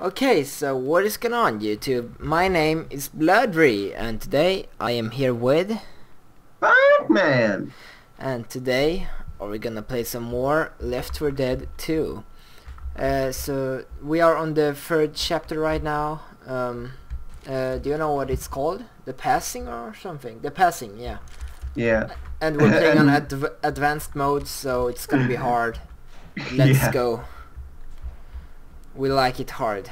Okay, so what is going on YouTube? My name is Blodree and today I am here with Batman! and today are we gonna play some more Left 4 Dead 2. Uh, so we are on the third chapter right now. Um, uh, do you know what it's called? The Passing or something? The Passing, yeah. Yeah. And we're playing on adv advanced mode so it's gonna be hard. Let's Yeah. go. We like it hard.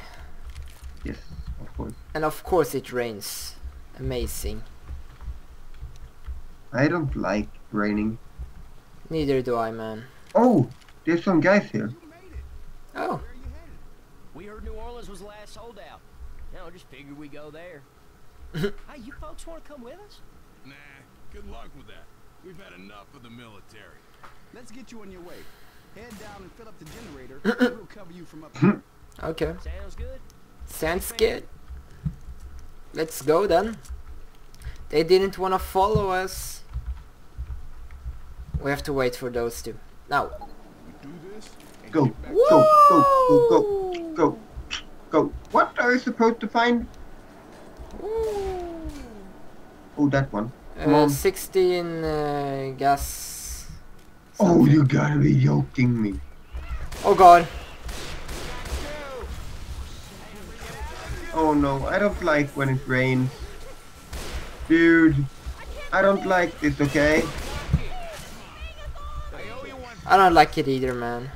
Yes, of course. And of course it rains. Amazing. I don't like raining. Neither do I, man. Oh, there's some guys here. Oh, We heard New Orleans was the last holdout. Now I just figured we go there. hey, you folks want to come with us? Nah, good luck with that. We've had enough of the military. Let's get you on your way. Head down and fill up the generator. and we'll cover you from up here. okay. Sounds good. Sounds good. Let's go then. They didn't want to follow us. We have to wait for those two. Now. Do this and Go, go, go, go, go, go, go. What are you supposed to find? Oh, that one. Come Uh, on. 16 uh, gas. Oh, you gotta be joking me. Oh god. Oh no, I don't like when it rains. Dude, I don't like this, okay? I don't like it either, man.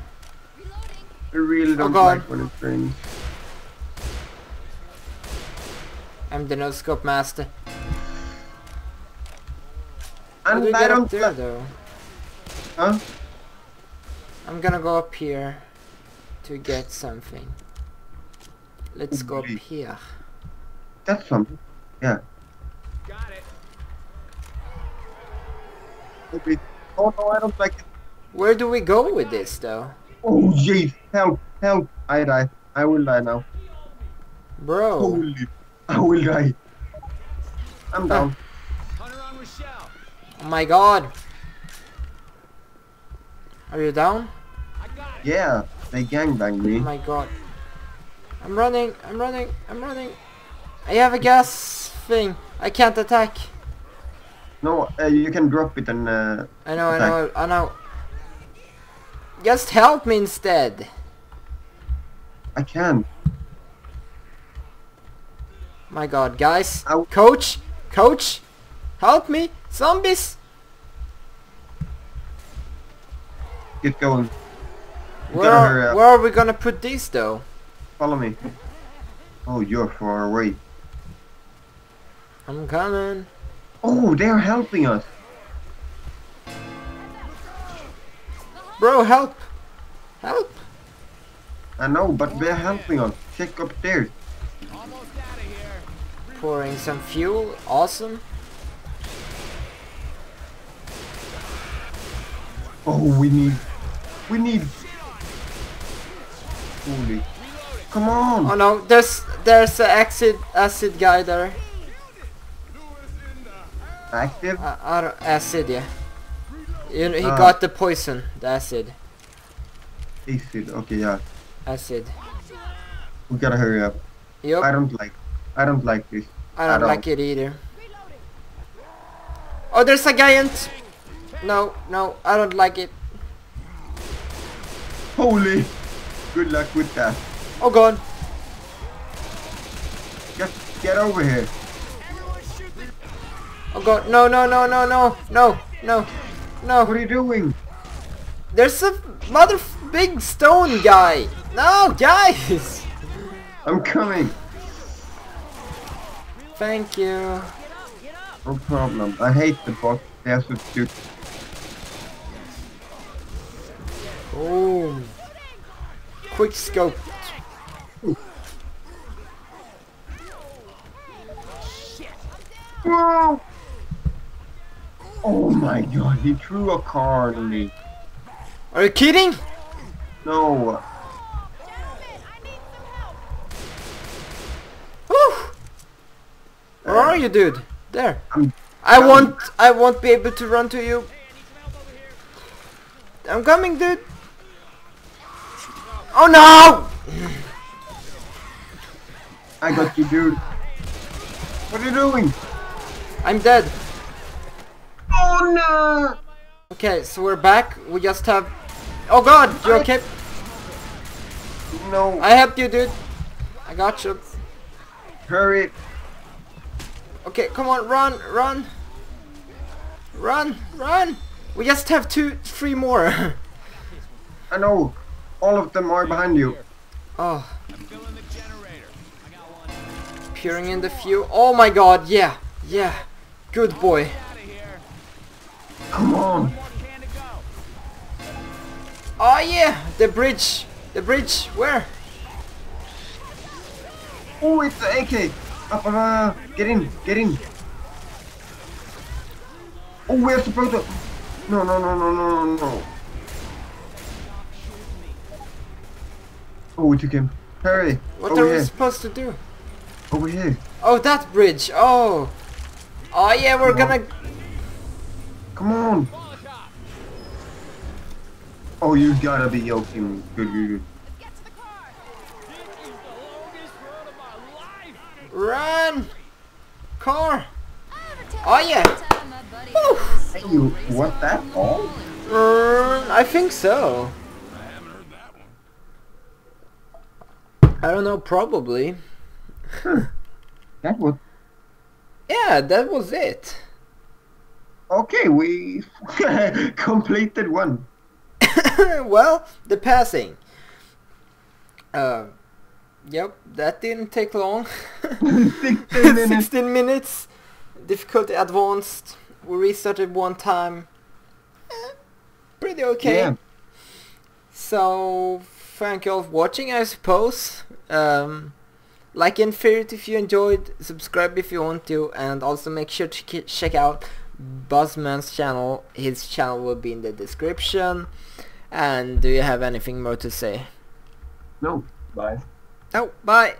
I really oh, don't God. like when it rains. I'm the no scope master. How do I don't there though? Huh? I'm gonna go up here to get something. Let's go up here. That's something. Yeah. Got it. Oh no, I don't like it. Where do we go with this though? Oh jeez, help, help. I die. I will die now. Bro. Holy, I will die. I'm down. Hunter on Rochelle. Oh my god. Are you down? I got it. Yeah, they gangbanged Oh me. Oh my god. I'm running, I'm running, I'm running. I have a gas thing. I can't attack. No, uh, you can drop it and uh, I know, I know, I know. Just help me instead. I can. My god, guys. Ow. Coach, coach, help me. Zombies. Get going. Where, are, where are we gonna put these though? Follow me. Oh, you're far away. I'm coming. Oh, they're helping us. Bro, help. Help. I know, but they're helping us. Check up Almost out of here. Pouring some fuel. Awesome. Oh, we need. We need. Holy. Come on. Oh no, there's there's a acid acid guy there. Active. Uh, I don't, acid, yeah. You know, he Ah. got the poison, the acid, Acid. Okay, yeah. acid. We gotta hurry up. Yup, I don't like. I don't like this. I don't like it either. Oh, there's a giant. No, no, I don't like it. Holy. Good luck with that. Oh god. Just get over here. Oh god. No, no, no, no, no, no, no, no. What are you doing? There's a mother big stone guy. No, guys. I'm coming. Thank you. No problem. I hate the boss. They're so stupid. Boom. Oh. Quick scope. Oh my god, he threw a car at me. Are you kidding? No. Whew. Where are you, dude? There. I'm I won't. I won't be able to run to you. I'm coming, dude. Oh no! I got you, dude. What are you doing? I'm dead. Oh no! Okay, so we're back. We just have... Oh god, you I- okay? No, I helped you, dude. I got you. hurry. Okay, come on, run, run. Run, run. We just have two, three more. I know. All of them are behind you. oh, one. peering in the fuel. Oh my god, yeah, yeah. Good boy. Out of here. Come on. More can to go. Oh yeah, the bridge. The bridge, where? Oh, it's the AK. Up, uh, up, uh, up. Get in, get in. Oh, we're supposed to. No, no, no, no, no, no, no. Oh, we took him. Hurry. What over are we here. supposed to do? Over here. Oh, that bridge. Oh. Oh yeah, we're gonna... Come on. Oh, you gotta be joking. Good, good, good. Get to the car! This is the longest run of my life. Run! Car! Oh yeah. Hey, you want that all? Uh, I think so. I haven't heard that one. I don't know, probably. That was Yeah, that was it. okay. We completed one. well, the passing. Uh, yep, that didn't take long. 16 minutes. 16 minutes. Difficulty advanced. We restarted one time. Eh, pretty okay. Yeah. So, thank you all for watching, I suppose. Um, like and favorite if you enjoyed, subscribe if you want to, and also make sure to check out Buzzman's channel. His channel will be in the description. And do you have anything more to say? No. Bye. Oh, bye!